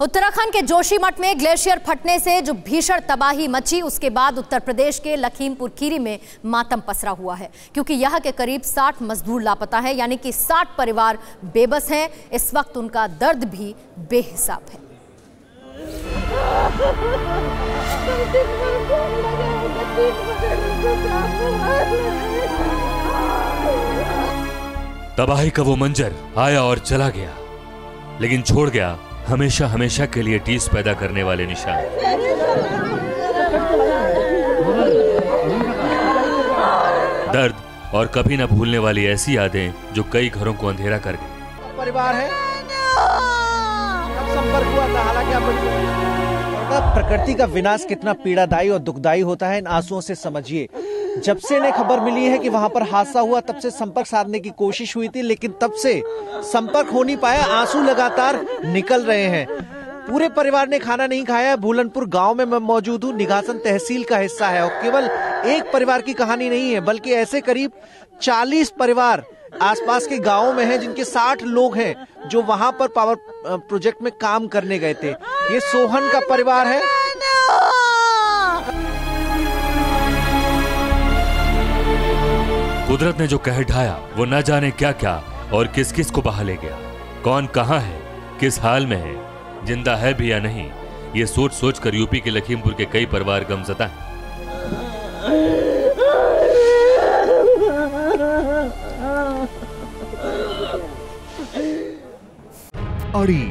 उत्तराखंड के जोशीमठ में ग्लेशियर फटने से जो भीषण तबाही मची, उसके बाद उत्तर प्रदेश के लखीमपुर खीरी में मातम पसरा हुआ है। क्योंकि यहाँ के करीब 60 मजदूर लापता है, यानी कि 60 परिवार बेबस हैं। इस वक्त उनका दर्द भी बेहिसाब है। तबाही का वो मंजर आया और चला गया, लेकिन छोड़ गया हमेशा हमेशा के लिए टीस पैदा करने वाले निशान। दर्द और कभी न भूलने वाली ऐसी यादें जो कई घरों को अंधेरा कर गई परिवार है? संपर्क हुआ था? हालाँकि प्रकृति का विनाश कितना पीड़ादायी और दुखदायी होता है, इन आंसुओं से समझिए। जब से इन्हें खबर मिली है कि वहाँ पर हादसा हुआ, तब से संपर्क साधने की कोशिश हुई थी, लेकिन तब से संपर्क हो नहीं पाया। आँसू लगातार निकल रहे हैं। पूरे परिवार ने खाना नहीं खाया। है भूलनपुर गाँव में मैं मौजूद हूँ। निघासन तहसील का हिस्सा है और केवल एक परिवार की कहानी नहीं है, बल्कि ऐसे करीब 40 परिवार आसपास के गाँवों में हैं, जिनके 60 लोग हैं, जो वहाँ पर पावर प्रोजेक्ट में काम करने गए थे। ये सोहन का परिवार है। कुदरत ने जो कह ढाया, वो न जाने क्या क्या और किस किस को बहा ले गया। कौन कहाँ है, किस हाल में है, ज़िंदा है भी या नहीं, ये सोच सोच कर यूपी के लखीमपुर के कई परिवार गमजता हैं अड़ी,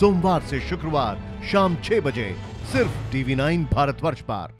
सोमवार से शुक्रवार, शाम छह बजे, सिर्फ़ टीवी नाइन भारतवर्ष पर।